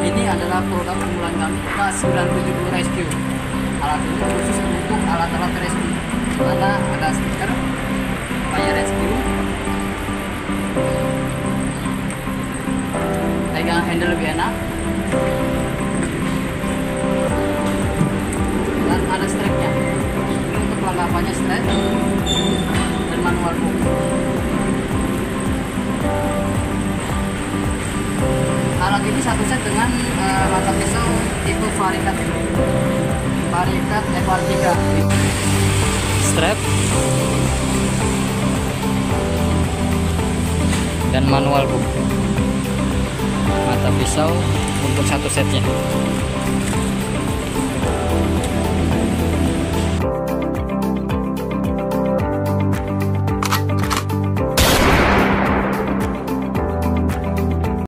ini adalah produk unggulan kami K970 Rescue. Alat ini khusus untuk alat-alat rescue. Mana ada stiker Fire Rescue. Pegang handle lebih enak. Dan ada strapnya. Ini untuk perlengkapannya strap satu set dengan mata pisau tipe varikat. Varikat FR3 strap. Dan manual book mata pisau untuk satu setnya